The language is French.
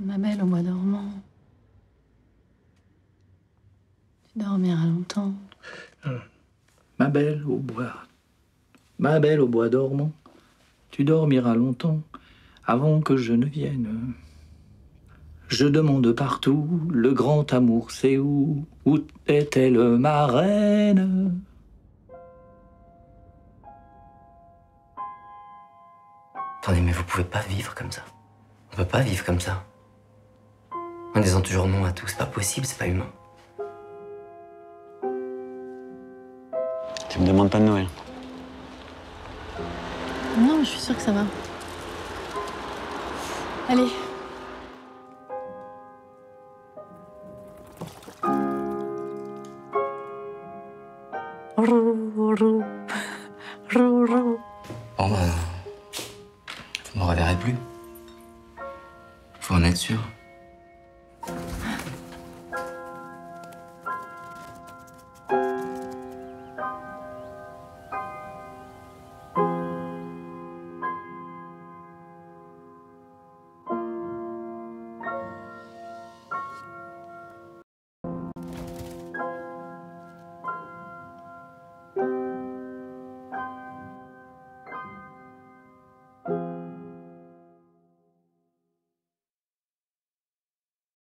Ma belle au bois dormant. Tu dormiras longtemps. Ma belle au bois. Ma belle au bois dormant. Tu dormiras longtemps avant que je ne vienne. Je demande partout le grand amour, c'est où? Où est-elle ma reine? Attendez, mais vous pouvez pas vivre comme ça. On peut pas vivre comme ça. En disant toujours non à tout, c'est pas possible, c'est pas humain. Tu me demandes pas de Noël. Non, je suis sûre que ça va. Allez. Bon bah. Vous me reverrez plus. Faut en être sûr. 음.